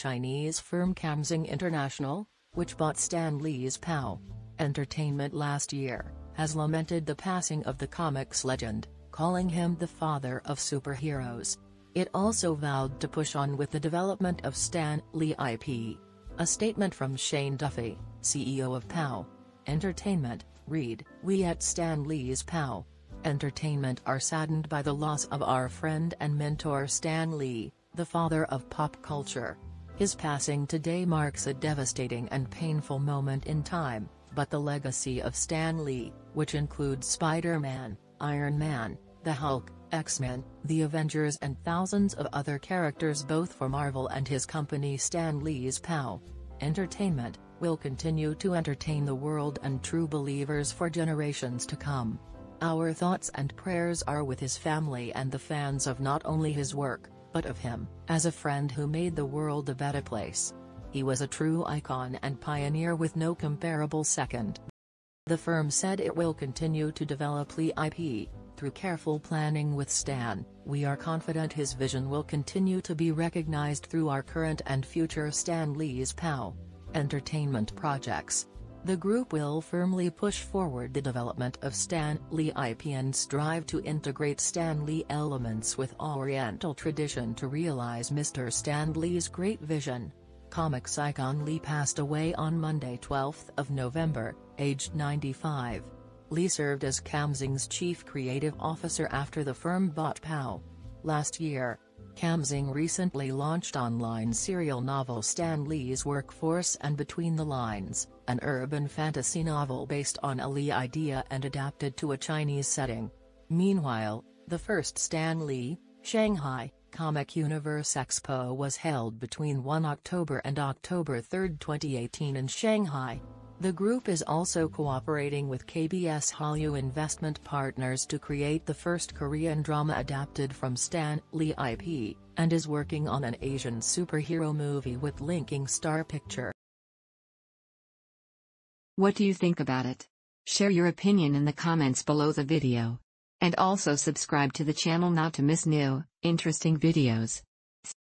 Chinese firm Camsing International, which bought Stan Lee's POW Entertainment last year, has lamented the passing of the comics legend, calling him the father of superheroes. It also vowed to push on with the development of Stan Lee IP. A statement from Shane Duffy, CEO of POW Entertainment, read, We at Stan Lee's POW Entertainment are saddened by the loss of our friend and mentor Stan Lee, the father of pop culture. His passing today marks a devastating and painful moment in time, but the legacy of Stan Lee, which includes Spider-Man, Iron Man, the Hulk, X-Men, the Avengers and thousands of other characters both for Marvel and his company Stan Lee's POW Entertainment, will continue to entertain the world and true believers for generations to come. Our thoughts and prayers are with his family and the fans of not only his work, but of him, as a friend who made the world a better place. He was a true icon and pioneer with no comparable second. The firm said it will continue to develop Lee IP. Through careful planning with Stan, we are confident his vision will continue to be recognized through our current and future Stan Lee's POW entertainment projects. The group will firmly push forward the development of Stan Lee IP and strive to integrate Stan Lee elements with Oriental tradition to realize Mr. Stan Lee's great vision. Comics icon Lee passed away on Monday 12 of November, aged 95. Lee served as Camsing's chief creative officer after the firm bought POW. Last year, Camsing recently launched online serial novel Stan Lee's Workforce and Between the Lines, an urban fantasy novel based on a Lee idea and adapted to a Chinese setting. Meanwhile, the first Stan Lee, Shanghai, Comic Universe Expo was held between 1 October and October 3, 2018 in Shanghai. The group is also cooperating with KBS Hallyu Investment Partners to create the first Korean drama adapted from Stan Lee IP, and is working on an Asian superhero movie with linking Star Picture. What do you think about it? Share your opinion in the comments below the video. And also subscribe to the channel not to miss new, interesting videos.